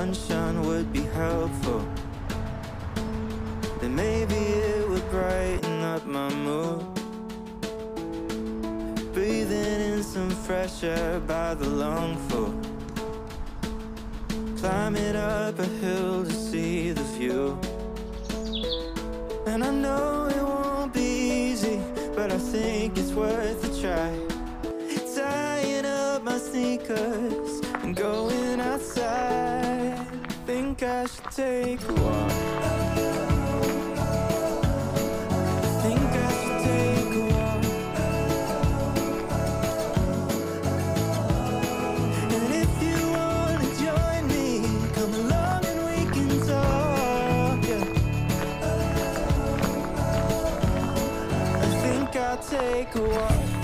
sunshine would be helpful. take a walk. I think I take a walk. And if you wanna join me, come along and we can talk. Yeah. I think I'll take a walk.